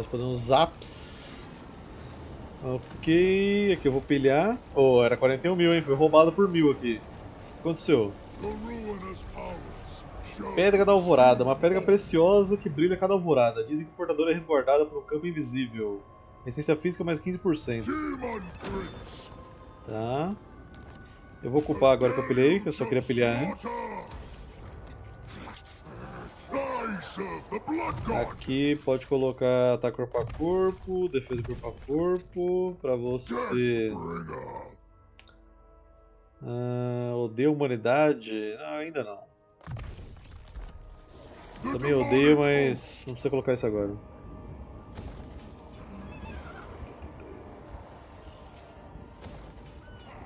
Nós podemos zaps. Ok, aqui eu vou pilhar. Oh, era 41 mil, hein? Foi roubado por mil aqui. O que aconteceu? Pedra da Alvorada, uma pedra preciosa que brilha a cada alvorada. Dizem que o portador é resguardado por um campo invisível. Essência física mais 15%. Tá. Eu vou ocupar agora que eu pilhei, que eu só queria pilhar antes. Aqui pode colocar ataque corpo a corpo, defesa corpo a corpo, pra você... Ah, odeio humanidade? Não, ainda não. Também odeio, mas não precisa colocar isso agora.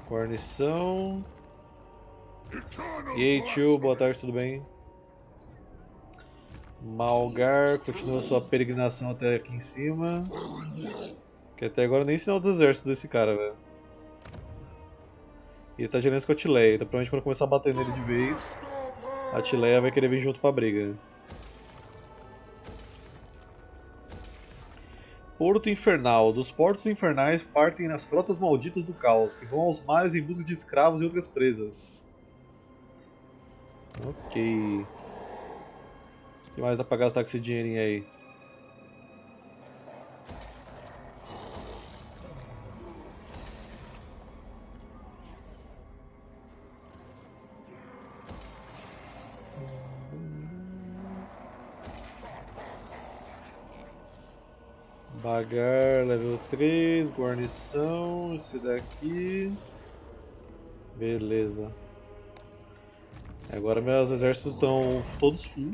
Guarnição. E aí, tio, boa tarde, tudo bem? Malgar continua sua peregrinação até aqui em cima. Que até agora nem sinal dos exércitos desse cara, velho. E ele tá gerando com a Tileia, então provavelmente quando começar a bater nele de vez, a Tileia vai querer vir junto pra briga. Porto Infernal. Dos portos infernais partem as frotas malditas do caos, que vão aos mares em busca de escravos e outras presas. Ok. Que mais dá pra gastar com esse dinheirinho aí? Bagar, level 3, guarnição, esse daqui. Beleza. Agora meus exércitos estão todos full.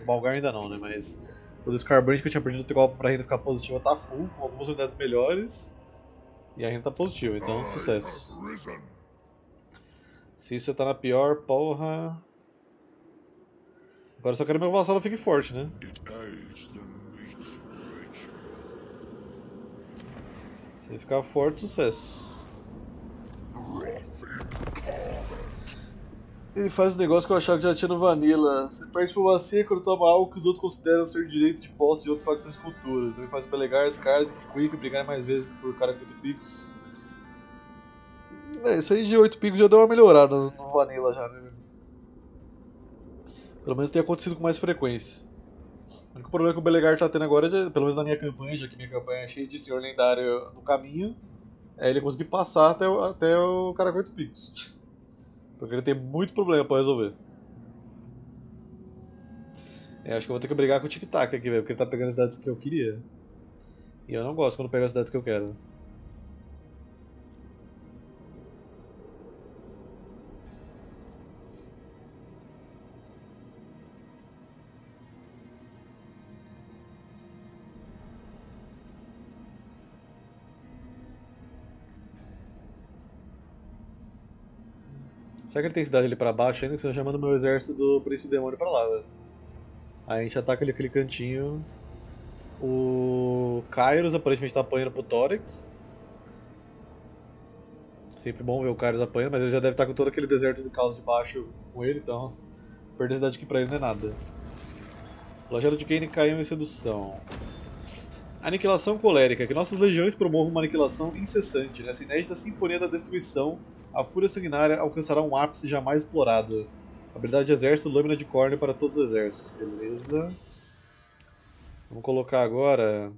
O Balgar ainda não, né? Mas o do Scarbrand que eu tinha perdido o golpe pra renda ficar positiva tá full, com algumas unidades melhores. E a renda tá positiva, então sucesso. Se isso tá na pior, porra. Agora só quero que meu vassalo fique forte, né? Se ele ficar forte, sucesso. Ele faz um negócio que eu achava que já tinha no Vanilla. Você perde diplomacia quando toma algo que os outros consideram ser direito de posse de outras facções culturas. Ele faz Belegar, Scar, Quick, brigar mais vezes por cara com 8 picos. É, isso aí de 8 picos já deu uma melhorada no Vanilla já, né? Pelo menos tem acontecido com mais frequência. O único problema que o Belegar tá tendo agora, é, pelo menos na minha campanha, já que minha campanha é cheia de senhor lendário no caminho, é ele conseguir passar até o, até o cara com 8 picos. Porque ele tem muito problema pra resolver. É, acho que eu vou ter que brigar com o Tic Tac aqui, velho, porque ele tá pegando as cidades que eu queria. E eu não gosto quando pega as cidades que eu quero. Será que ele tem cidade ali pra baixo ainda? Senão já manda meu exército do Príncipe Demônio pra lá, velho. Aí a gente ataca ali aquele cantinho. O Kairos aparentemente tá apanhando pro Torex. Sempre bom ver o Kairos apanhando, mas ele já deve estar com todo aquele deserto do caos de baixo com ele, então perder cidade aqui pra ele não é nada. Flagelo de Kane caiu em sedução. Aniquilação colérica, que nossas legiões promovam uma aniquilação incessante nessa inédita sinfonia da destruição a Fúria Sanguinária alcançará um ápice jamais explorado. Habilidade de exército, lâmina de córnea para todos os exércitos. Beleza. Vamos colocar agora...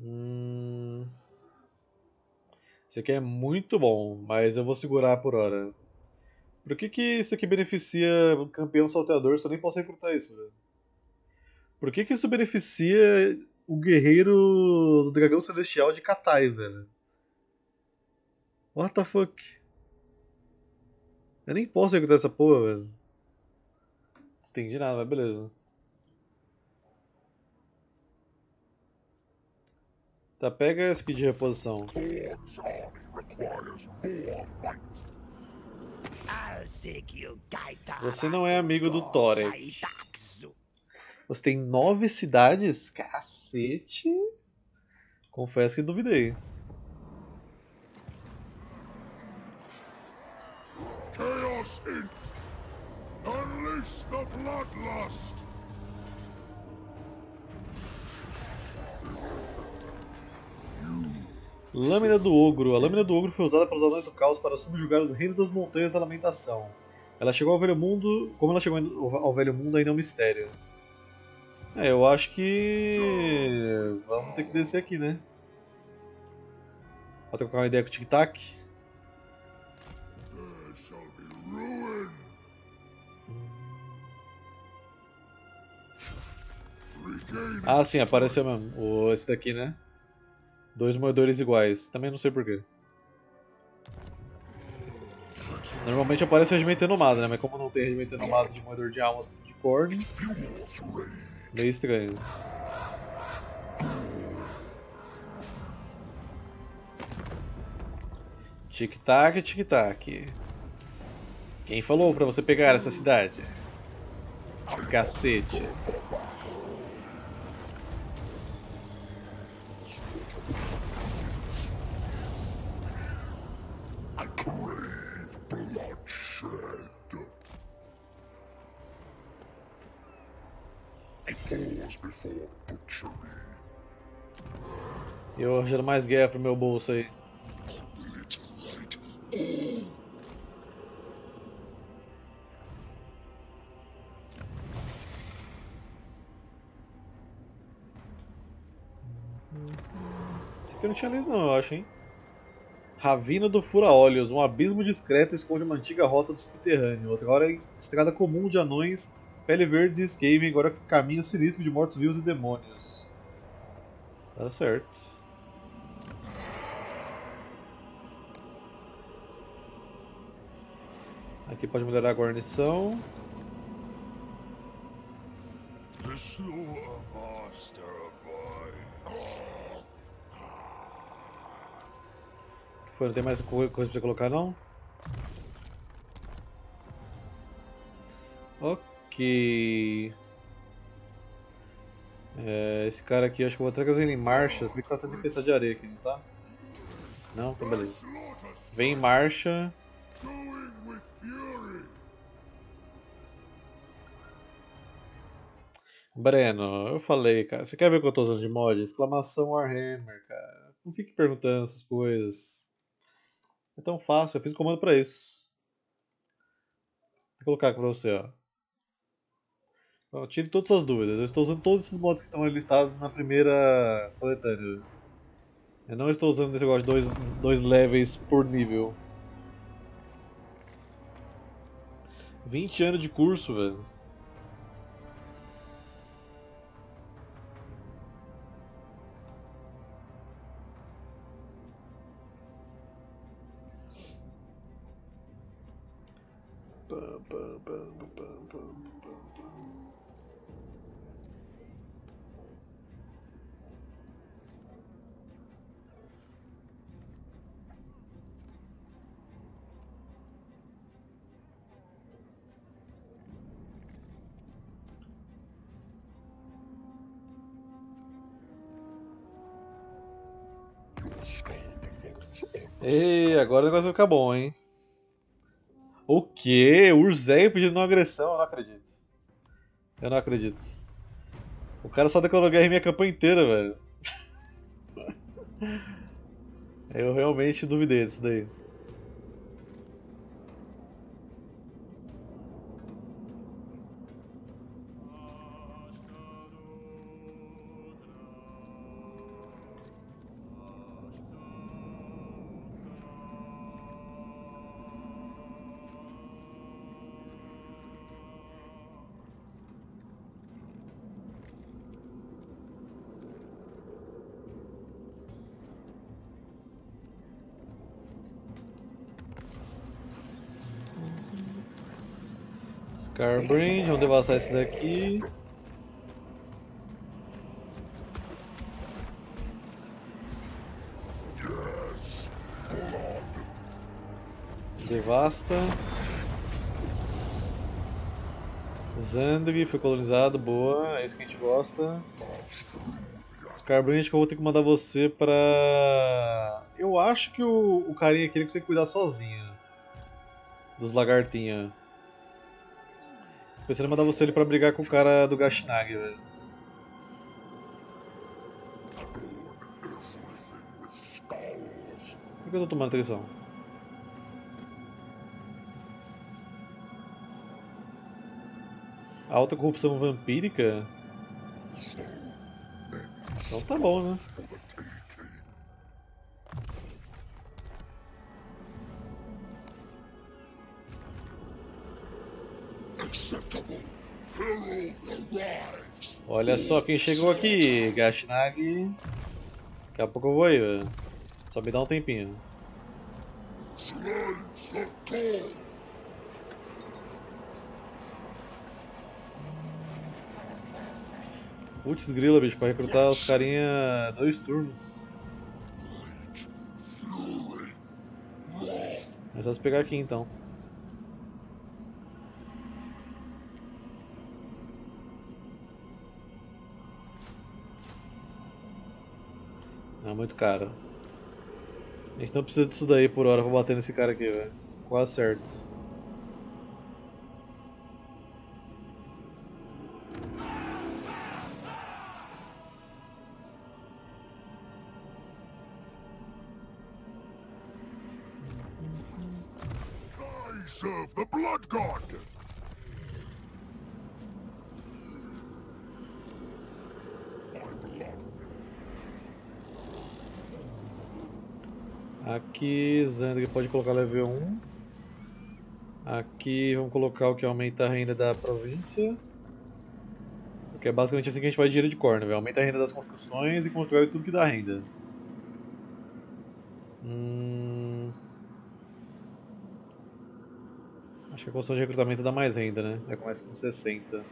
Hum... Aqui é muito bom, mas eu vou segurar por hora. Por que, que isso aqui beneficia campeão salteador se eu nem posso recrutar isso, velho? Por que, que isso beneficia o guerreiro do dragão celestial de Katai, velho? What the fuck? Eu nem posso recrutar essa porra, velho. Entendi nada, mas beleza. Tá, pega esse aqui de reposição. Você não é amigo do Torek. Você tem nove cidades? Cacete! Confesso que duvidei. Chaos Inc. Unleash the bloodlust! Lâmina do Ogro. A Lâmina do Ogro foi usada pelos Anões do Caos para subjugar os reinos das montanhas da lamentação. Ela chegou ao Velho Mundo... Como ela chegou ao Velho Mundo ainda é um mistério. É, eu acho que... Vamos ter que descer aqui, né? Vou trocar uma ideia com o Tic Tac. Ah, sim, apareceu mesmo. O, esse daqui, né? Dois moedores iguais. Também não sei porquê. Normalmente aparece o regimento renomado, né? Mas como não tem regimento renomado de moedor de almas de corno, meio estranho. Tic-tac, tic-tac. Quem falou pra você pegar essa cidade? Cacete. Mais guerra pro meu bolso aí. Isso aqui eu não tinha lido não, eu acho, hein? Ravina do Fura-Olhos. Um abismo discreto esconde uma antiga rota do subterrâneo. Outra hora é estrada comum de anões, pele verde e Skaven, agora caminho sinistro de mortos-vivos e demônios. Tá certo. Aqui pode melhorar a guarnição. Foi, não tem mais coisa pra colocar não? Ok. É, esse cara aqui, acho que eu vou até trazer ele em marcha. Você vê que tá tendo tempestade de areia aqui, não tá? Não? Então beleza. Vem em marcha. Breno, eu falei, cara. Você quer ver o que eu tô usando de mod? Exclamação Warhammer, cara. Não fique perguntando essas coisas. É tão fácil, eu fiz comando pra isso. Vou colocar aqui pra você, ó. Tire todas as dúvidas. Eu estou usando todos esses mods que estão listados na primeira coletânea. Eu não estou usando esse negócio de dois, dois levels por nível. 20 anos de curso, velho. E agora o negócio vai ficar bom, hein? O quê? Urzei pedindo uma agressão? Eu não acredito. Eu não acredito. O cara só declarou guerra em minha campanha inteira, velho. Eu realmente duvidei disso daí. Scarbrand, vamos devastar esse daqui. Devasta. Zandri foi colonizado, boa, é isso que a gente gosta. Scarbrand, que eu vou ter que mandar você pra... Eu acho que o, o carinha queria que você cuidar sozinho. Dos lagartinhos. Pensando em mandar você ali pra brigar com o cara do Gashnag, velho. Por que eu tô tomando atenção? Alta corrupção vampírica? Então tá bom, né? Olha só quem chegou aqui, Gashnag. Daqui a pouco eu vou aí, velho. Só me dá um tempinho. Putz grila, bicho, pra recrutar os carinha dois turnos. É só se pegar aqui então. É muito caro. A gente não precisa disso daí por hora pra bater nesse cara aqui, velho. Quase certo. Aqui, Zandri pode colocar level 1. Aqui vamos colocar o que aumenta a renda da província. Porque é basicamente assim que a gente faz dinheiro de corno, aumenta a renda das construções e constrói tudo que dá renda. Hum... Acho que a construção de recrutamento dá mais renda, né? Já começa com 60.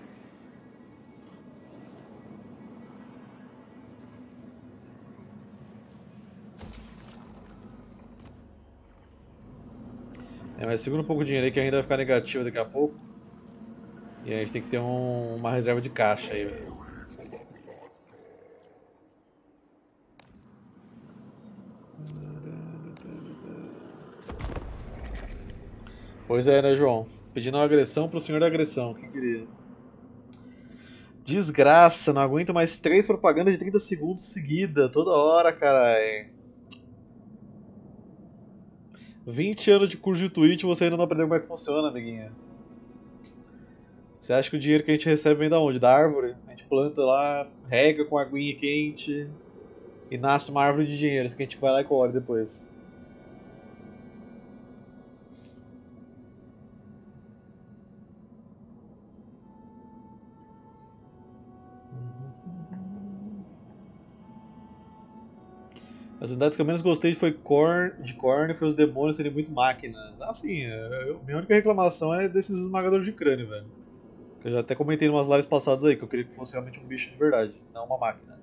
É, mas segura um pouco de dinheiro aí que ainda vai ficar negativo daqui a pouco. E a gente tem que ter um, uma reserva de caixa aí. Pois é, né, João? Pedindo uma agressão pro senhor da agressão, quem queria? Desgraça, não aguento mais três propagandas de 30 segundos seguida, toda hora, caralho. 20 anos de curso de Twitch e você ainda não aprendeu como é que funciona, amiguinha. Você acha que o dinheiro que a gente recebe vem da onde? Da árvore? A gente planta lá, rega com aguinha quente e nasce uma árvore de dinheiro, que a gente vai lá e colhe depois. As unidades que eu menos gostei foi Korn, de Korn foi os demônios serem muito máquinas. Assim, eu, minha única reclamação é desses esmagadores de crânio, velho. Que eu já até comentei em umas lives passadas aí, que eu queria que fosse realmente um bicho de verdade, não uma máquina.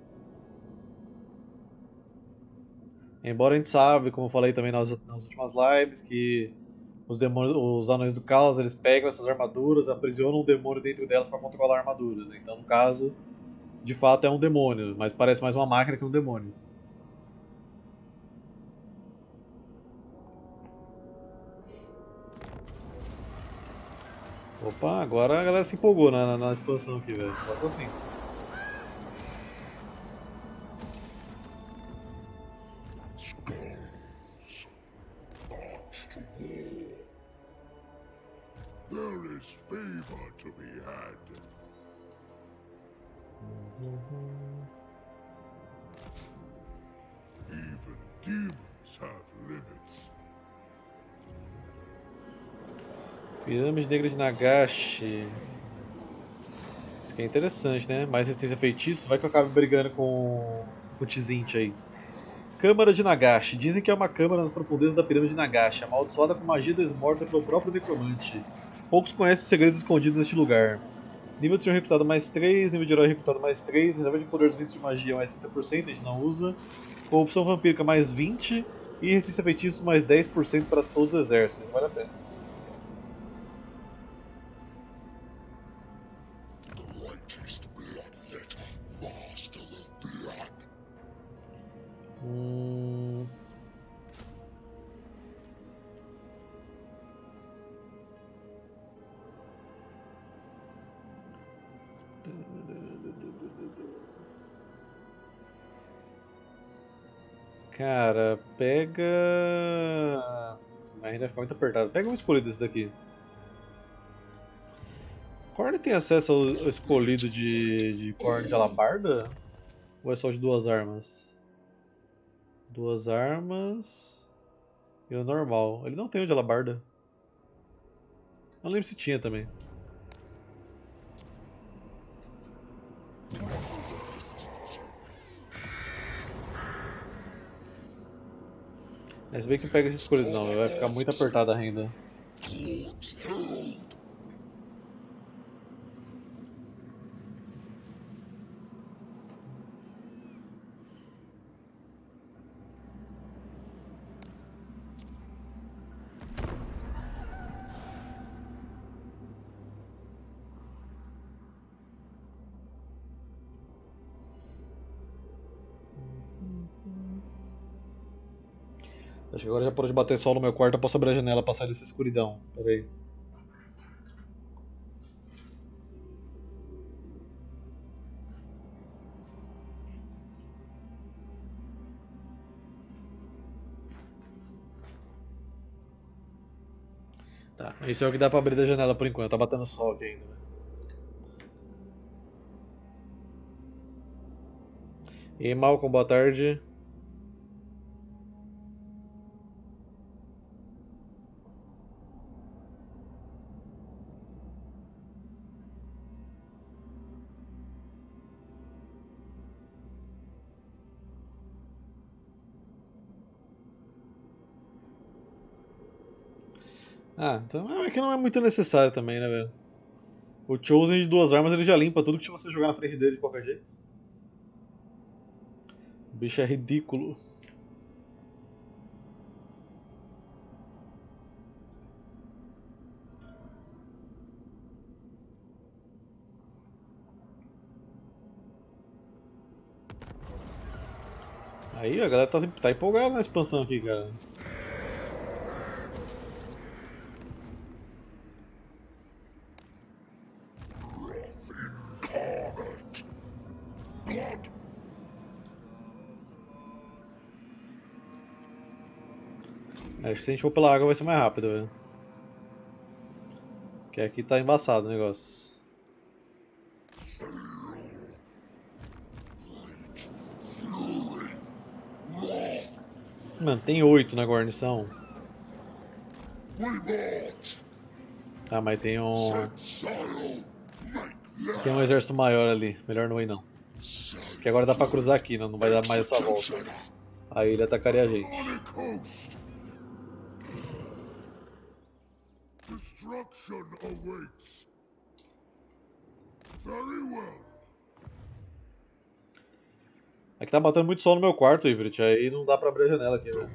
Embora a gente sabe, como eu falei também nas, nas últimas lives, que os demônios, os anões do caos, eles pegam essas armaduras, aprisionam um demônio dentro delas para controlar a armadura. Né? Então, no caso, de fato é um demônio, mas parece mais uma máquina que um demônio. Opa, agora a galera se empolgou na, na, na expansão aqui, velho. Gosto assim. Even demons have Pirâmide Negra de Nagashi. Isso aqui é interessante, né? Mais resistência a feitiços. Vai que eu acabe brigando com, com o Tzint aí. Câmara de Nagashi. Dizem que é uma câmara nas profundezas da pirâmide de Nagashi, amaldiçoada com magia desmorta pelo próprio necromante. Poucos conhecem os segredos escondidos neste lugar. Nível de senhor recrutado mais 3, nível de herói recrutado mais 3, reserva de poder dos 20 de magia mais 30%, a gente não usa. Corrupção vampírica mais 20 e resistência a feitiços mais 10% para todos os exércitos. Vale a pena. Cara, pega. Mas ainda vai ficar muito apertado. Pega um escolhido desse daqui. Corne tem acesso ao escolhido de, de corne de alabarda? Ou é só de duas armas? Duas armas. E o normal. Ele não tem o de alabarda. Não lembro se tinha também. Mas bem que pega esse escolhido não, vai ficar muito apertada a renda. Que agora já pode bater sol no meu quarto, eu posso abrir a janela passar dessa escuridão. Pera aí. Tá, isso é o que dá pra abrir da janela por enquanto, tá batendo sol aqui ainda. Né? E Malcolm, boa tarde. Ah, então é que não é muito necessário também, né, velho? O Chosen de duas armas ele já limpa tudo que você jogar na frente dele de qualquer jeito. O bicho é ridículo. Aí a galera tá, tá empolgada na expansão aqui, cara. Se a gente for pela água vai ser mais rápido, velho. Porque aqui tá embaçado o negócio. Mano, tem oito na guarnição. Ah, mas tem um... Tem um exército maior ali. Melhor não ir não. Que agora dá pra cruzar aqui, não, não vai dar mais essa volta. Aí ele atacaria a gente. Destruction awaits. Very well. Aqui tá batendo muito sol no meu quarto, Ivrit, aí não dá pra abrir a janela aqui, velho.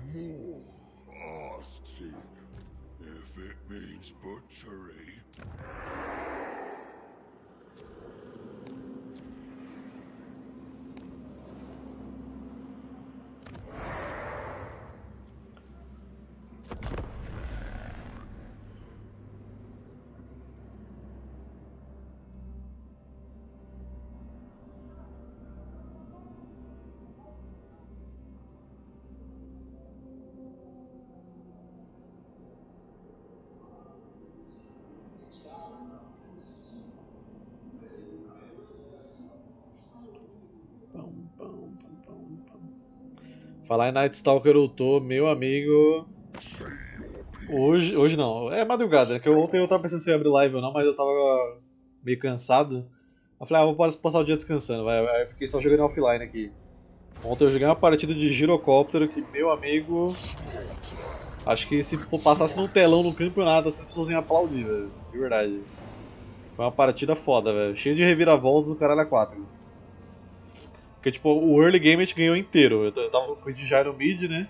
Falar em Night Stalker eu tô, meu amigo. Hoje, hoje não, é madrugada, né? Que ontem eu tava pensando se eu ia abrir live ou não, mas eu tava meio cansado. Eu falei, ah, vou passar o dia descansando, vai. Aí eu fiquei só jogando offline aqui. Ontem eu joguei uma partida de girocóptero que, meu amigo. Acho que se passasse num telão no campeonato, as pessoas iam aplaudir, velho. De verdade. Foi uma partida foda, velho. Cheio de reviravoltas do caralho a 4. Porque, tipo, o early game a gente ganhou inteiro. Eu tava, fui de Gyro Mid, né?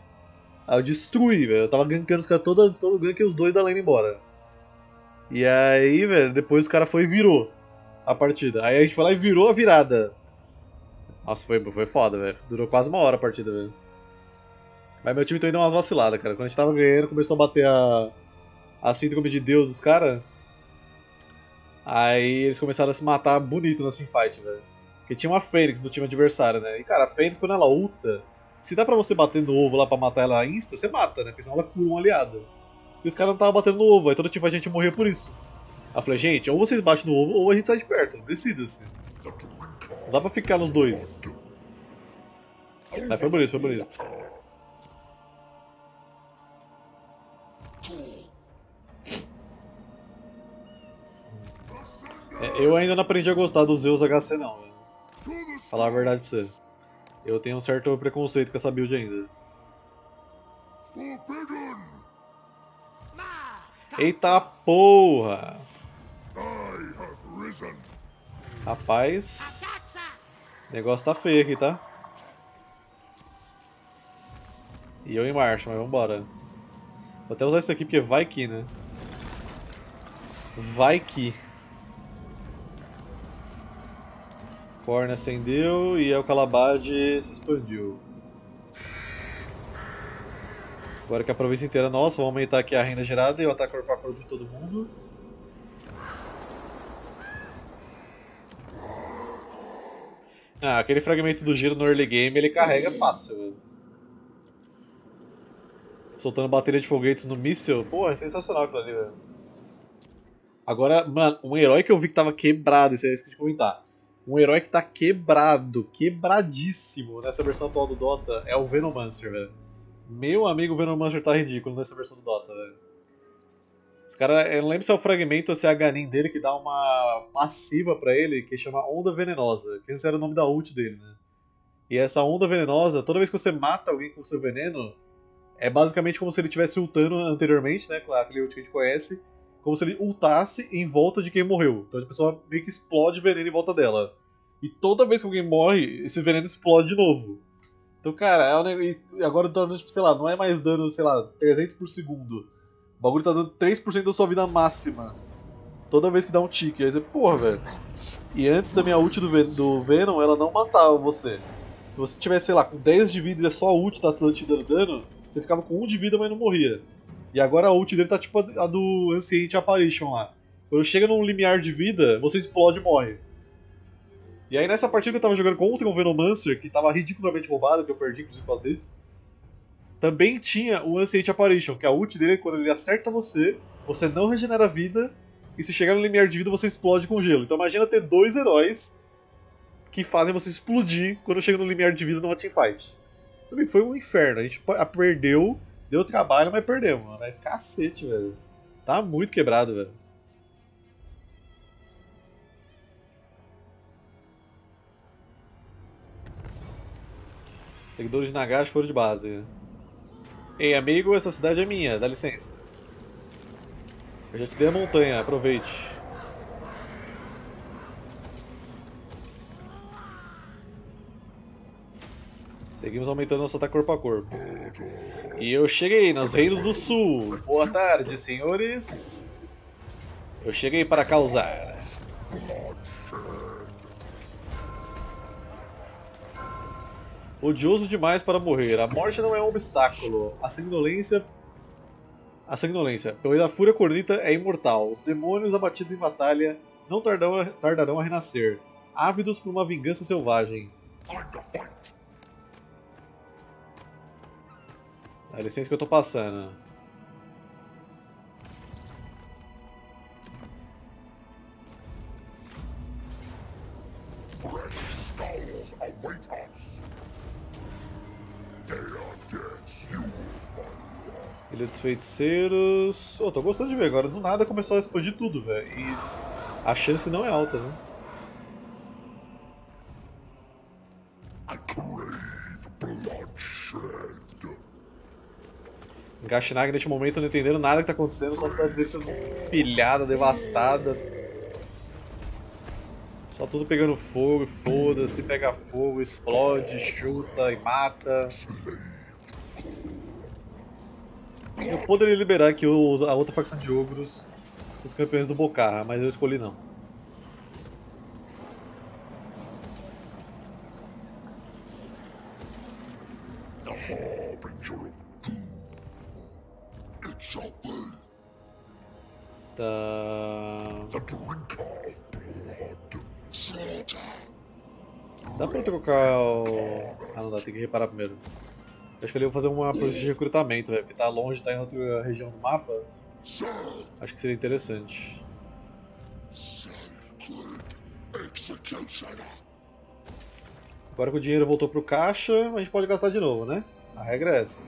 Aí eu destruí, velho. Eu tava gankando os caras todo, todo gank e os dois da lane embora. E aí, velho, depois o cara foi e virou a partida. Aí a gente foi lá e virou a virada. Nossa, foi, foi foda, velho. Durou quase uma hora a partida, velho. Mas meu time também deu umas vaciladas, cara. Quando a gente tava ganhando, começou a bater a, a síndrome de Deus dos caras. Aí eles começaram a se matar bonito no teamfight, velho. Porque tinha uma Fênix no time adversário, né? E cara, a Fênix, quando ela ulta, Se dá pra você bater no ovo lá pra matar ela insta, você mata, né? Porque senão ela cura um aliado. E os caras não estavam batendo no ovo, aí todo tipo a gente morria por isso. Aí eu falei, gente, ou vocês batem no ovo ou a gente sai de perto, decida-se. Não dá pra ficar nos dois. Aí foi bonito, foi bonito. É, eu ainda não aprendi a gostar dos Zeus HC não, Falar a verdade pra você. Eu tenho um certo preconceito com essa build ainda. Eita porra! Rapaz, o negócio tá feio aqui, tá? E eu em marcha, mas vambora. Vou até usar isso aqui porque vai que, né? Vai que. Corne acendeu e o Calabade se expandiu. Agora que a província inteira é nossa, vamos aumentar aqui a renda gerada e o ataque corpo a corpo de todo mundo. Ah, aquele fragmento do giro no early game ele carrega fácil. Soltando bateria de foguetes no míssil, pô, é sensacional aquilo ali, velho. Agora, mano, um herói que eu vi que tava quebrado, isso aí eu esqueci de comentar. Um herói que tá quebrado, quebradíssimo nessa versão atual do Dota é o Venomancer, velho. Meu amigo, o Venomancer tá ridículo nessa versão do Dota, velho. Esse cara, eu não lembro se é o fragmento ou se é a Ganin dele que dá uma passiva pra ele que chama Onda Venenosa, que esse era o nome da ult dele, né? E essa onda venenosa, toda vez que você mata alguém com seu veneno, é basicamente como se ele estivesse ultando anteriormente, né? Aquele ult que a gente conhece, como se ele ultasse em volta de quem morreu. Então a pessoa meio que explode veneno em volta dela. E toda vez que alguém morre, esse veneno explode de novo. Então, cara, é um neg- e agora tá dando, tipo, sei lá, não é mais dano, sei lá, 300 por segundo. O bagulho tá dando 3% da sua vida máxima. Toda vez que dá um tique. Aí você, porra, velho. E antes da minha ult do, Ven do Venom, ela não matava você. Se você tivesse, sei lá, com 10 de vida e só a ult tá te dando dano, você ficava com 1 de vida, mas não morria. E agora a ult dele tá tipo a do Ancient Apparition lá. Quando chega num limiar de vida, você explode e morre. E aí nessa partida que eu tava jogando contra o Venomancer, que tava ridiculamente roubado, que eu perdi inclusive por causa disso, também tinha o Ancient Apparition, que a ult dele, quando ele acerta você, você não regenera vida, e se chegar no limiar de vida, você explode com gelo. Então imagina ter dois heróis que fazem você explodir quando chega no limiar de vida numa teamfight. Amigo, Foi um inferno. A gente perdeu, deu trabalho, mas perdemos, mano. É cacete, velho. Tá muito quebrado, velho. Seguidores de Nagashi foram de base. Ei, amigo, essa cidade é minha, dá licença. Eu já te dei a montanha, aproveite. Seguimos aumentando nosso ataque corpo a corpo. E eu cheguei nos Reinos do Sul. Boa tarde, senhores. Eu cheguei para causar. Odioso demais para morrer. A morte não é um obstáculo. A sanguinolência. A sanguinolência. Pelo da fúria cornita é imortal. Os demônios abatidos em batalha não tardarão, tardarão a renascer. Ávidos por uma vingança selvagem. Dá licença que eu tô passando. Ilha dos Feiticeiros. Oh, tô gostando de ver agora. Do nada começou a explodir tudo, velho. E a chance não é alta, né? Gashinag neste momento não entendendo nada que tá acontecendo, só a cidade dele sendo pilhada, devastada. Só tudo pegando fogo, foda-se, pega fogo, explode, chuta e mata. Eu poderia liberar aqui a outra facção de ogros, os campeões do Bocarra, mas eu escolhi não. Acho que ali eu vou fazer uma polícia de recrutamento, velho, porque tá longe, tá em outra região do mapa. Acho que seria interessante. Agora que o dinheiro voltou pro caixa, a gente pode gastar de novo, né? A regra é essa.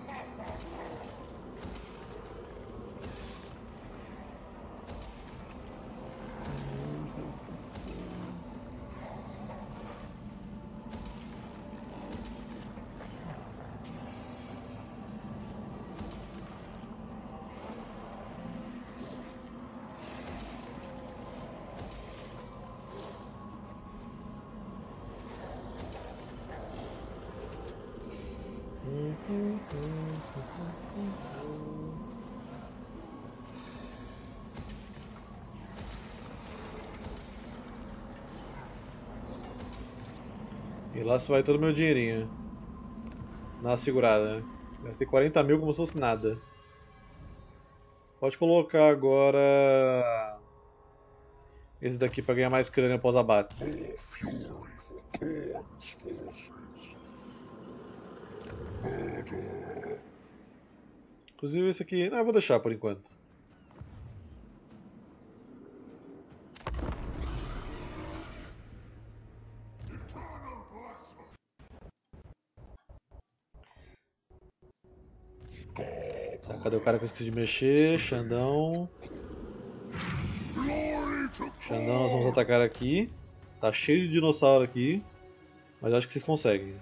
E lá se vai todo o meu dinheirinho. Na segurada. Gastei 40 mil como se fosse nada. Pode colocar agora. Esse daqui pra ganhar mais crânio após abates. Inclusive esse aqui. Não, eu vou deixar por enquanto. Tá, cadê o cara que eu esqueci de mexer? Xandão. Xandão, nós vamos atacar aqui. Tá cheio de dinossauro aqui. Mas acho que vocês conseguem.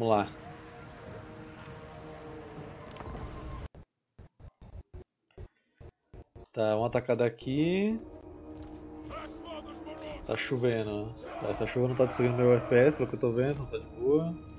Vamos lá. Tá, vamos atacar daqui. Tá chovendo. Tá, essa chuva não tá destruindo meu FPS, pelo que eu tô vendo, tá de boa.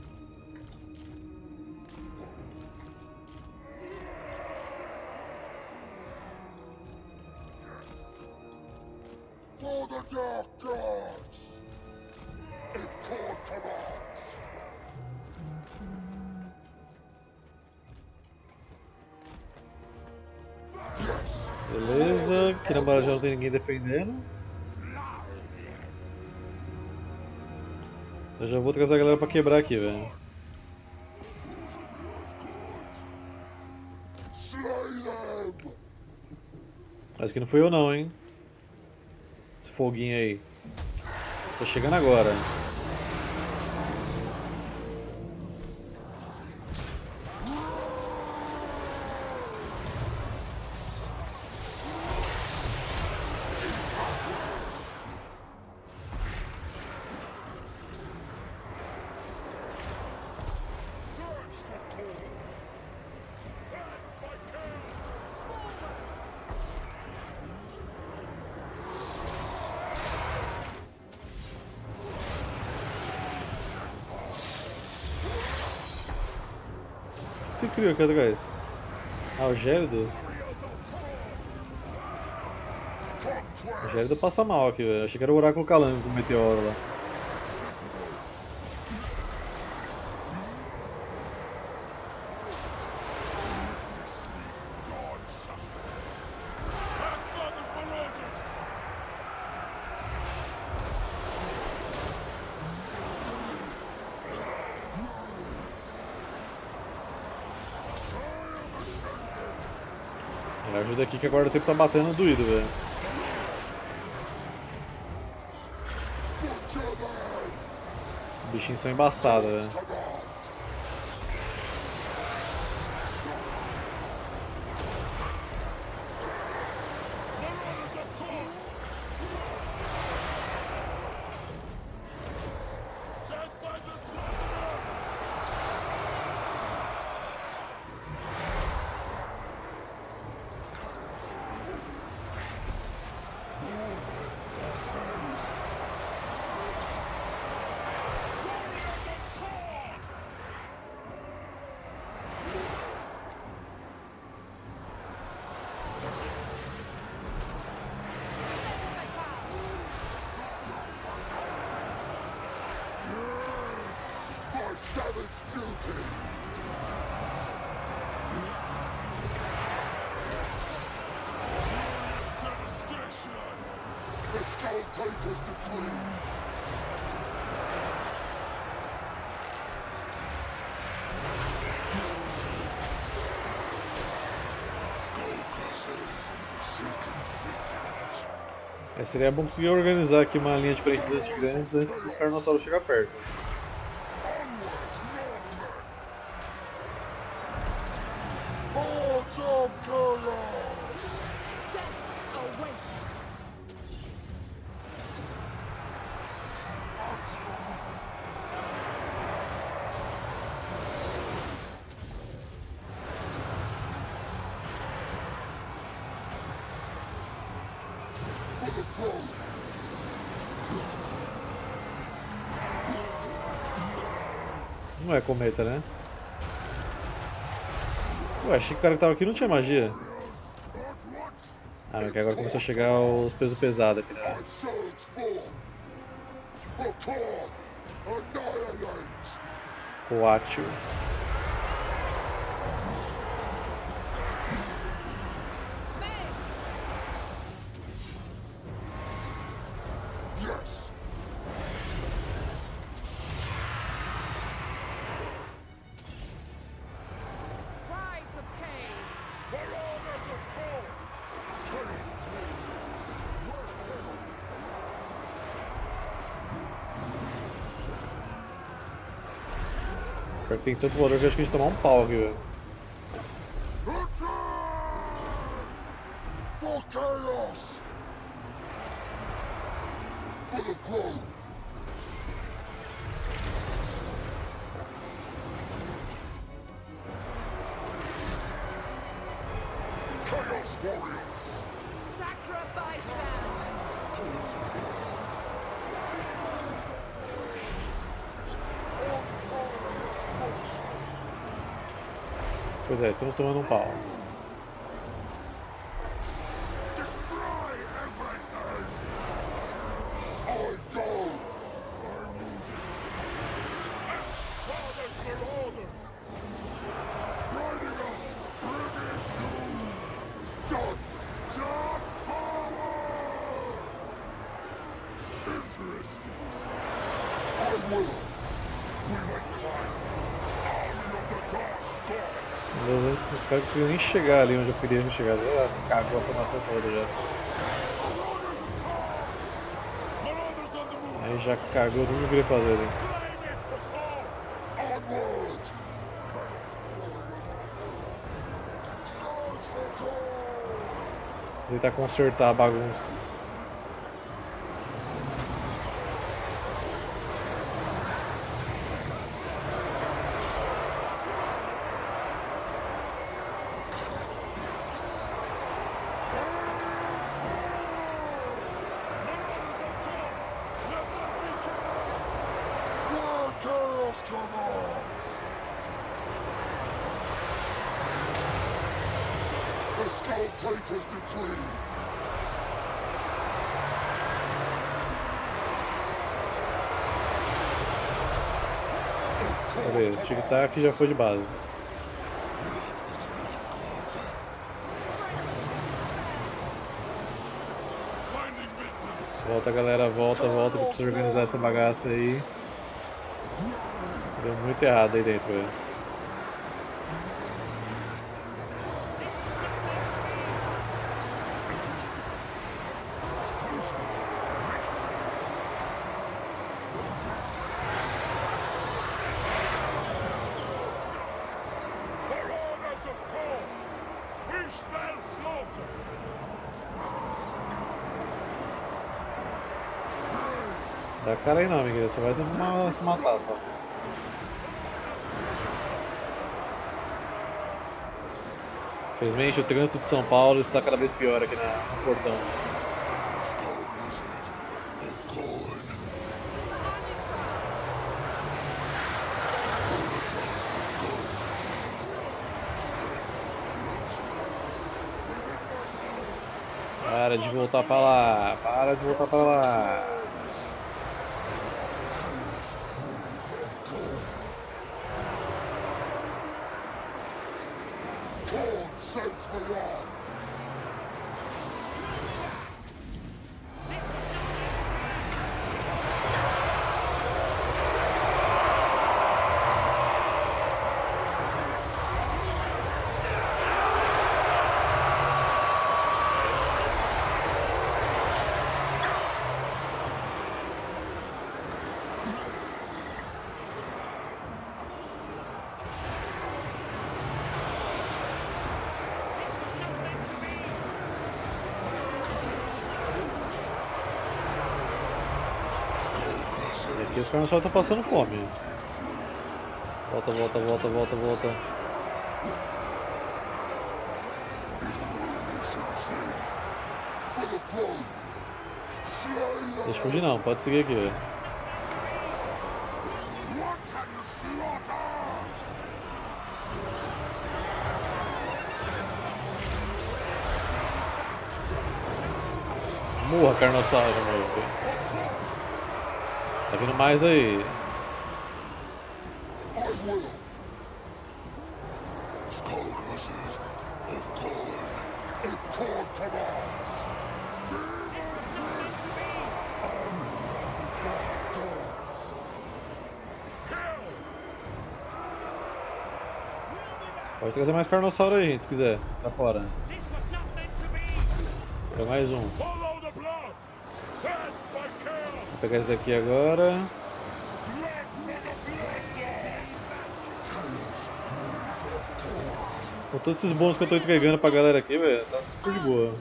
Beleza, aqui na barra já não tem ninguém defendendo. Eu já vou trazer a galera pra quebrar aqui, velho. Acho que não fui eu não, hein. Esse foguinho aí. Tô chegando agora. Que criou aqui atrás? Ah, o Gérido? O Gérido passa mal aqui, velho. Achei que era o Oráculo Calango com o meteoro lá. Me ajuda aqui que agora o tempo tá batendo doído, velho. Os bichinhos são embaçados, velho. Skullcrushers seeking victims. É, seria bom conseguir organizar aqui uma linha diferente dos antigrandes antes dos carnossauros chegar perto. Hordes of chaos! Death awaits. For the throne! Não é cometa, né? Ué, achei que o cara que tava aqui não tinha magia. Ah, que agora começou a chegar os pesos pesados aqui, né? Coátio. Tem tanto valor que eu acho que a gente tomar um pau aqui, velho. É, estamos tomando um pau. Conseguiram nem chegar ali onde eu queria chegar. Já cagou a formação toda já. Aí já cagou tudo que eu queria fazer ali. Kor! Tentar consertar a bagunça. Where chaos come on! The Skull Taker's decree! Tic-tac já foi de base. Volta galera, volta, volta que eu preciso organizar essa bagaça aí. Deu muito errado aí dentro, velho. Baroness of Kor! We smell slaughter! Dá cara aí não, Miguel, só vai se, ma- se matar só. Infelizmente o trânsito de São Paulo está cada vez pior aqui na, no portão. Para de voltar pra lá, para de voltar pra lá. Kor sends me caras só estão passando fome. Volta, volta, volta, volta, volta. Deixa eu fugir não, pode seguir aqui. Morra, Carnossauro, meu. Tá vindo mais aí. Pode trazer mais Carnossauro aí, gente, se quiser. Pra fora. Pega mais um. Pegar esse daqui agora. Com todos esses bônus que eu tô entregando pra galera aqui, velho, tá super de boa.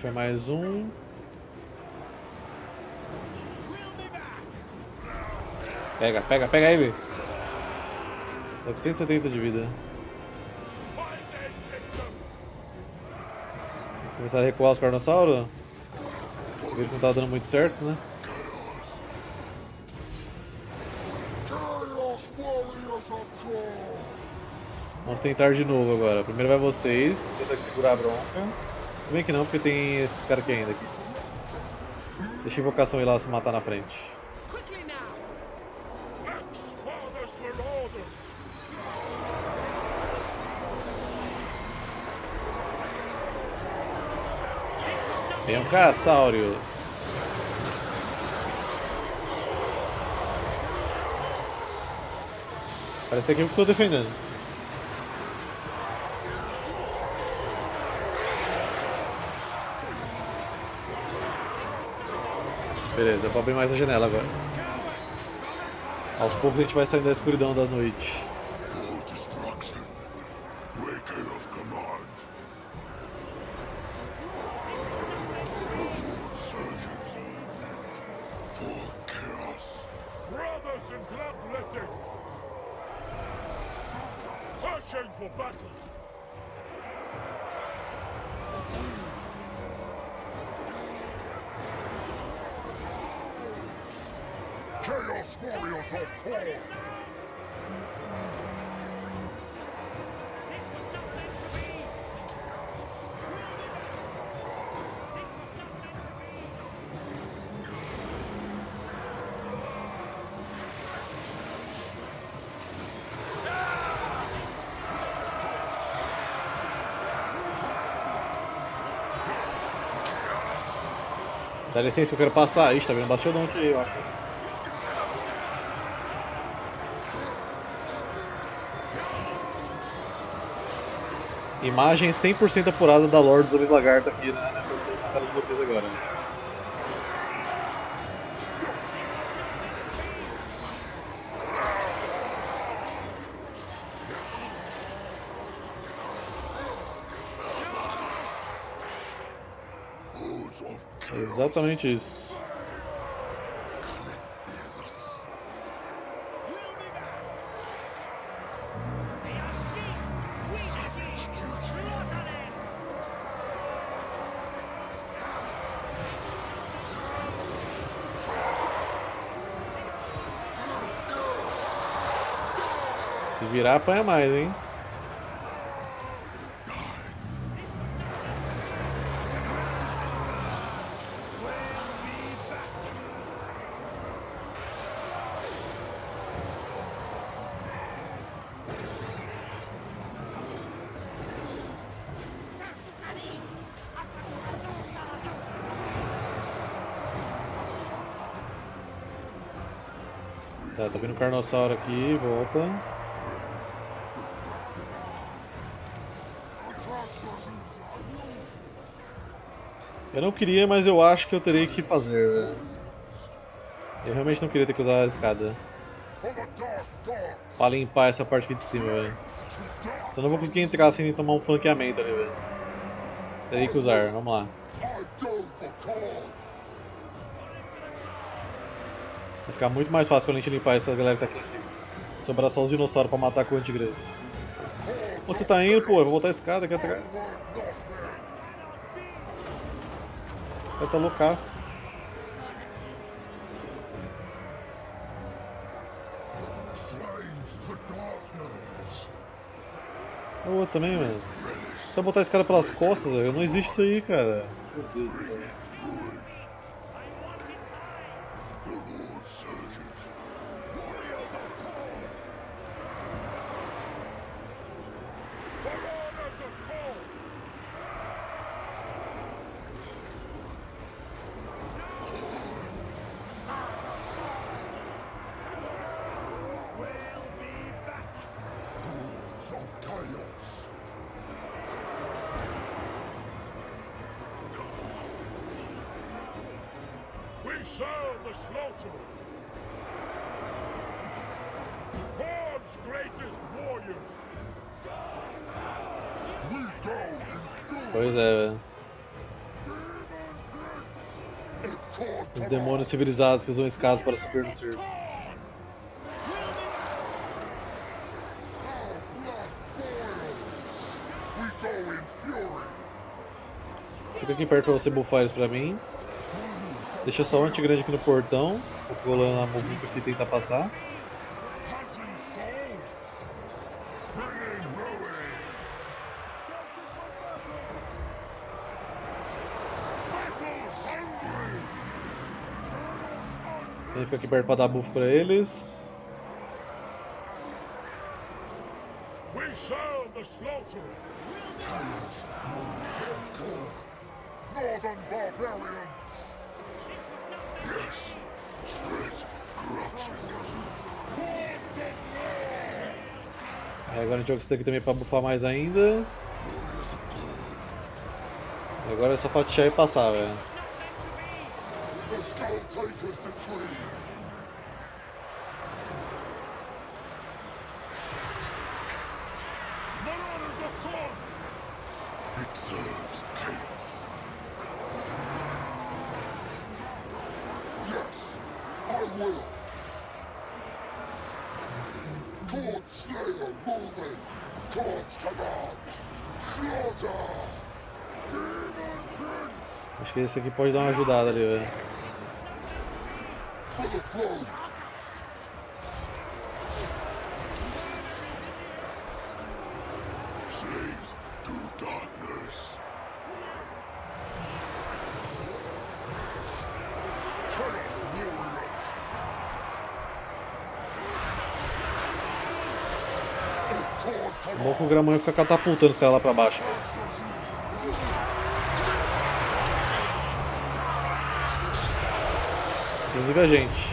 Foi mais um. Pega, pega, pega aí, velho. 770 de vida. Começar a recuar os carnossauros. Que não tá dando muito certo, né? Vamos tentar de novo agora. Primeiro vai vocês, consegue segurar a bronca. Se bem que não, porque tem esses caras aqui ainda. Aqui. Deixa a invocação ir lá se matar na frente. Venham cá, Saurios. Parece que tem aqui que eu tô defendendo. Beleza, dá pra abrir mais a janela agora. Aos poucos a gente vai saindo da escuridão da noite. Searching for battle. Chaos warriors of Korn. This was not meant to be! This was not to be! Dá licença que eu quero passar. Ixi, tá vendo aqui, eu acho. Imagem 100% apurada da Lorde dos Homens Lagarto aqui né, nessa na tela de vocês agora. Chaos. Exatamente isso. parar, apanha mais, hein? Tá, tá vindo o Carnossauro aqui, volta. Eu não queria, mas eu acho que eu terei que fazer. Eu realmente não queria ter que usar a escada. Pra limpar essa parte aqui de cima, velho. Só não vou conseguir entrar sem tomar um flanqueamento ali, velho. Terei que usar, vamos lá. Vai ficar muito mais fácil quando a gente limpar essa galera que tá aqui em cima. Sobrar só os dinossauros pra matar com o antigrande. Onde você tá indo, pô? Eu vou botar a escada aqui atrás. Vai tá loucaço. O também, mas. Só botar esse cara pelas costas, velho. Não existe isso aí, cara. Meu Deus do céu. Pois é, velho. Os demônios civilizados que usam escadas para subir no circo. Fica aqui perto pra você buffar eles mim. Deixa só o antigrande aqui no portão. Vou rolando a muvuca aqui e tentar passar. Fica aqui perto pra dar buff pra eles. We serve the slaughter! Northern barbarian. Yes. Split corruption. Hordes of war. Aí agora a gente joga esse daqui também pra buffar mais ainda. E agora é só fatiar e passar, velho. The Skull Taker's decree. Marauders of Khan! It serves chaos. Yes, I will. Court Slayer moving. Court's command. Slaughter. Demon Prince Acho que esse aqui pode dar uma ajudada ali, velho. Bom que o Gramanho fica catapultando os caras lá pra baixo. velho. Inclusive a gente.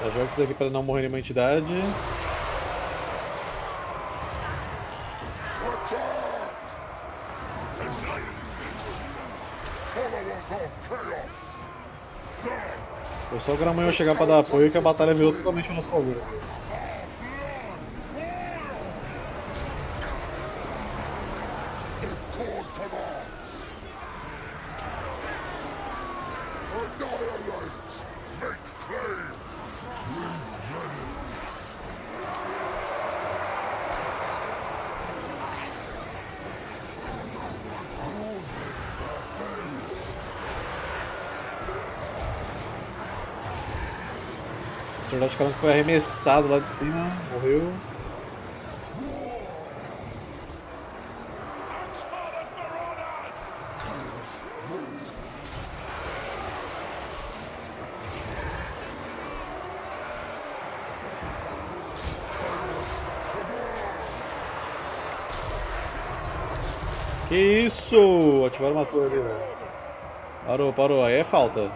Já joga isso daqui pra não morrer nenhuma entidade. Só o Gramanho chegar pra dar apoio que a batalha virou totalmente a nosso cara foi arremessado lá de cima, morreu. Que isso! Ativaram uma torre ali, velho. Parou, parou. Aí é falta.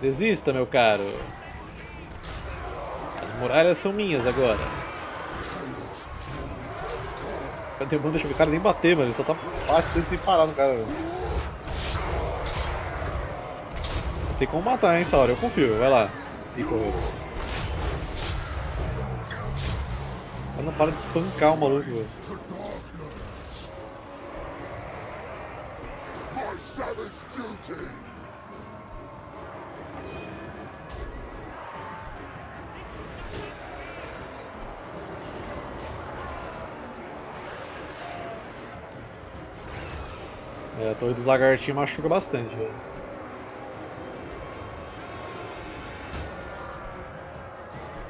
Desista, meu caro. As muralhas são minhas agora. Cadê o deixa o cara nem bater, mano. Ele só tá batendo sem parar no cara. Você tem como matar, hein, Saura? Eu confio. Vai lá. E correu. Mas não para de espancar o maluco. Torre dos lagartinhos machuca bastante, velho.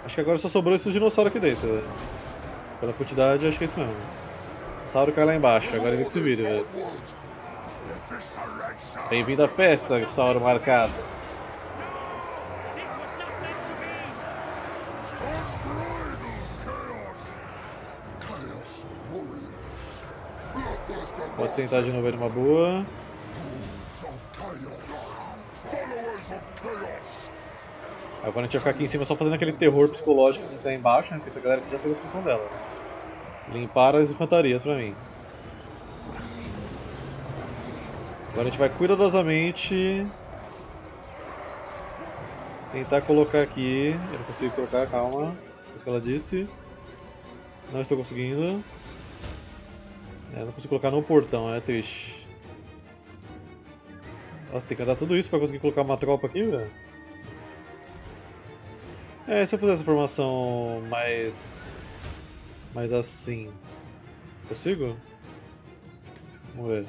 Acho que agora só sobrou esses dinossauros aqui dentro, velho. Pela quantidade, acho que é isso mesmo. Sauro cai lá embaixo, agora ele que se vira, velho. Bem-vindo à festa, Sauro marcado. Pode sentar de novo aí numa boa. Agora a gente vai ficar aqui em cima só fazendo aquele terror psicológico que tá embaixo, né? Porque essa galera já fez a função dela. Limpar as infantarias pra mim. Agora a gente vai cuidadosamente tentar colocar aqui. Eu não consigo colocar, calma. Isso que ela disse. Não estou conseguindo. É, não consigo colocar no portão, é triste. Nossa, tem que andar tudo isso pra conseguir colocar uma tropa aqui, velho. É, se eu fizer essa formação mais. mais assim. Consigo? Vamos ver.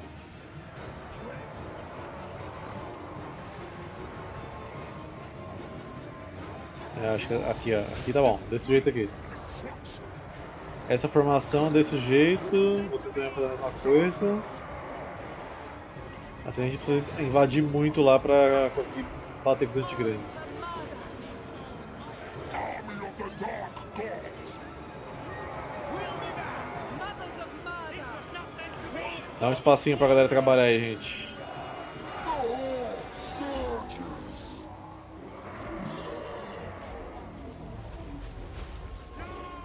É, acho que aqui, ó. Aqui tá bom. Desse jeito aqui. Essa formação desse jeito. Você também vai fazer a mesma coisa. Assim a gente precisa invadir muito lá pra conseguir bater com os antigrandes. Dá um espacinho pra galera trabalhar aí, gente.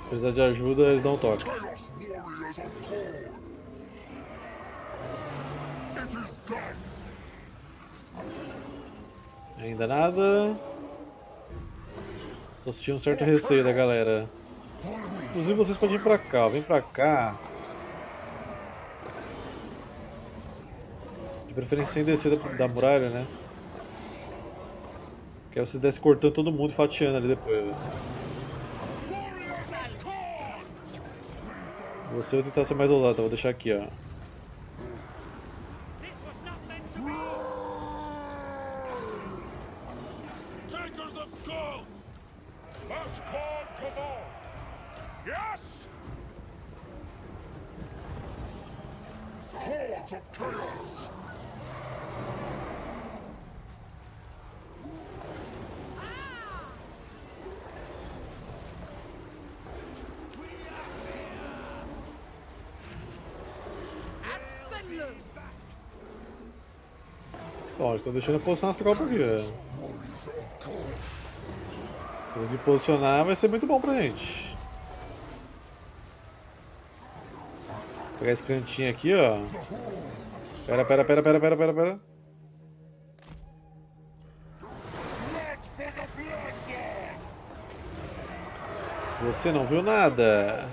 Precisar de ajuda, eles dão um toque. Ainda nada. Estou sentindo um certo receio da galera. Inclusive vocês podem ir pra cá, vem pra cá. De preferência sem descer da, da muralha, né? Que aí vocês descem cortando todo mundo e fatiando ali depois. velho. Você vou tentar ser mais ousado, vou deixar aqui, ó. Hordes of chaos! Eles estão deixando eu posicionar as tropas aqui! Se conseguir posicionar, vai ser muito bom pra gente. Vou pegar esse cantinho aqui, ó. Pera, pera, pera, pera, pera, pera, pera. Você não viu nada.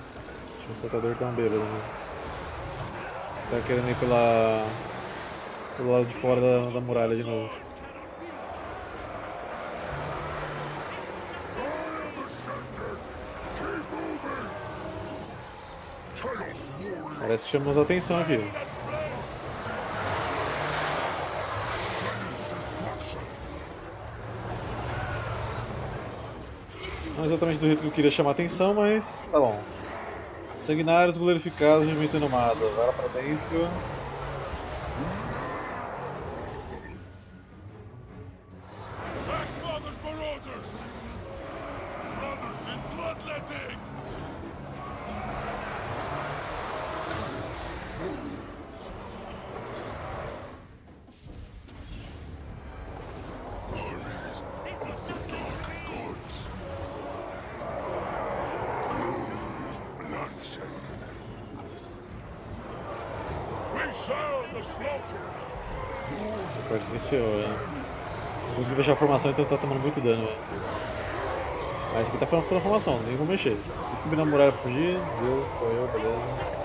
Deixa eu soltador tão bêbado, né? Os caras querendo ir pela. Pelo lado de fora da, da muralha de novo. Parece que chamamos a atenção aqui. Não exatamente do jeito que eu queria chamar a atenção, mas tá bom. Sanguinários glorificados, regimento inomado. Vai lá pra dentro. Cortes me esfriou, né? Consegui fechar a formação, então tá tomando muito dano, velho. Mas esse aqui tá falando formação, não tem mexer. Tem que subir na muralha pra fugir, viu? correu, beleza.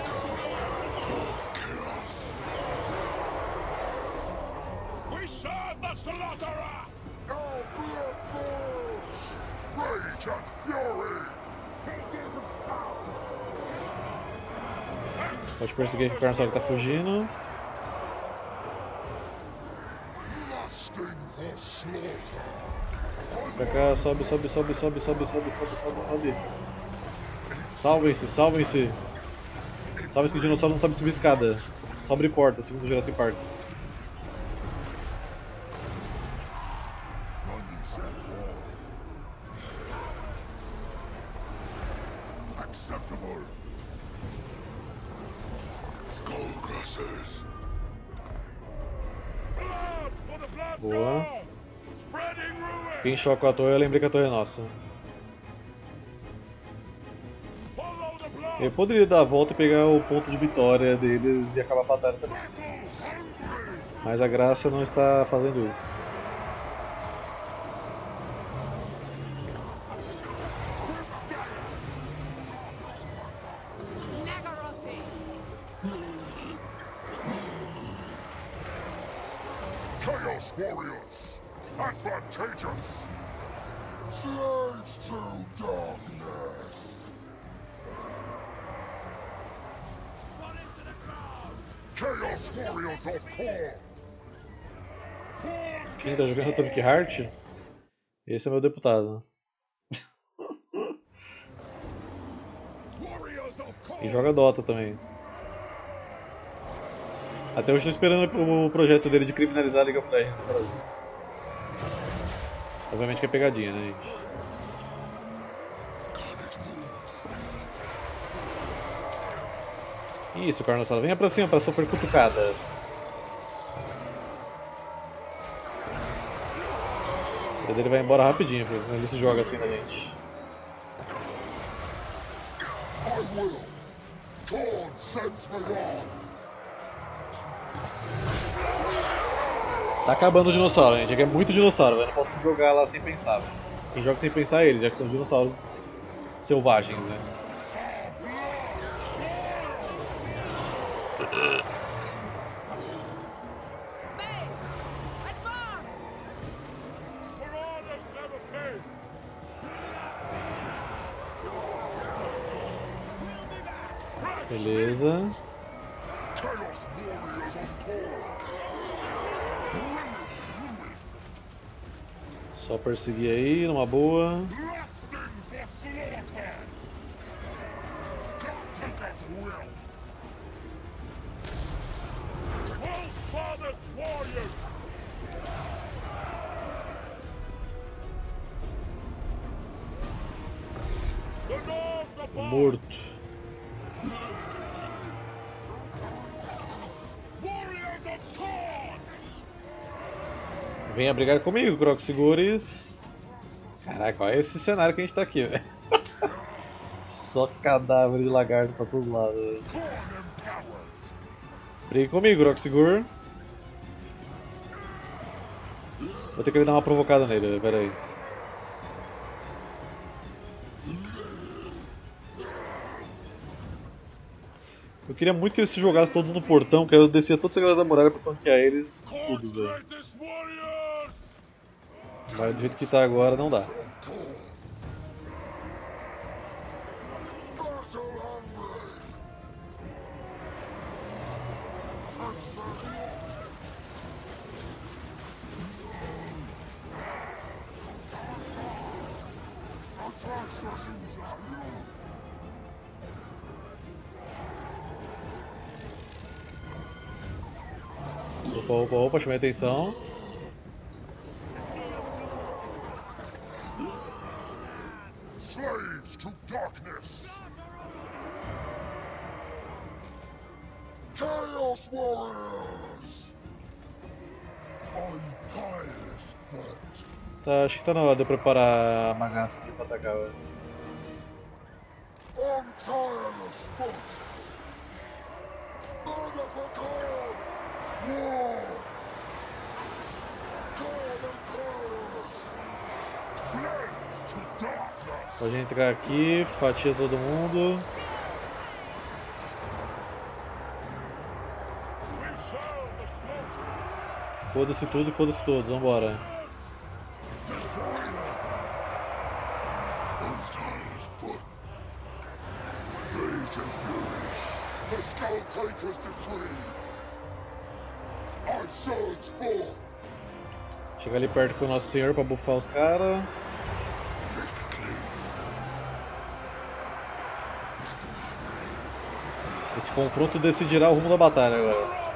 Pode perseguir o personagem que tá fugindo. Pra cá, sobe, sobe, sobe, sobe, sobe, sobe, sobe, sobe, sobe. Salvem-se, salvem-se. Salvem-se que o dinossauro não sabe subir escada. Só abre porta, segundo Jurassic Park. Choque com a torre, eu lembrei que a torre é nossa. Eu poderia dar a volta e pegar o ponto de vitória deles e acabar a batalha também. Mas a graça não está fazendo isso. Atomic Heart? Esse é meu deputado. E joga Dota também. Até hoje estou esperando o projeto dele de criminalizar a League of Legends no Brasil. Obviamente que é pegadinha, né, gente? Isso, Carnossala. Venha pra cima para sofrer cutucadas. Dele vai embora rapidinho, filho. Ele se joga assim na gente. Tá acabando o dinossauro, gente. É muito dinossauro, velho. Não posso jogar lá sem pensar, velho. Quem joga sem pensar é eles, já que são dinossauros selvagens, né? Beleza. Só perseguir aí, numa boa. Morto. Venha brigar comigo, Croxigures. Caraca, olha esse cenário que a gente tá aqui, velho. Só cadáver de lagarto pra todo lado, velho. Brigue comigo, Croxigur. Vou ter que dar uma provocada nele, velho. pera aí. Eu queria muito que eles se jogassem todos no portão, que aí eu descia toda essa galera da muralha pra flanquear eles tudo, velho. Mas do jeito que está agora não dá. Opa, opa, opa, chamei atenção. Acho que tá na hora de eu preparar a bagaça aqui pra atacar. Pode entrar aqui, fatia todo mundo. Foda-se tudo e foda-se todos, vambora. Chegar ali perto com o Nosso Senhor pra bufar os caras. Esse confronto decidirá o rumo da batalha agora.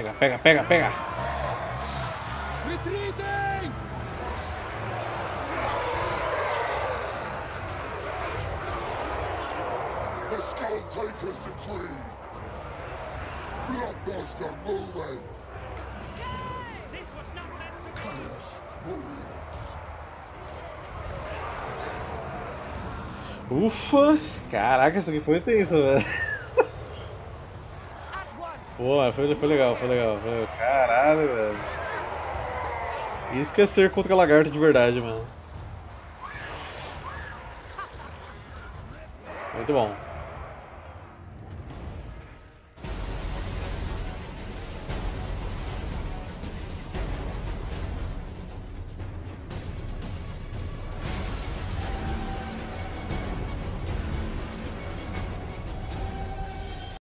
Pega, pega, pega, pega! Retreating! The Skull Taker's decree! Moving! This was not meant to be. Chaos Warriors! Ufa! Caraca, isso aqui foi tenso, velho. Pô, foi, foi legal, foi legal. Foi... Caralho, velho. Isso que é ser contra lagarto de verdade, mano. Muito bom.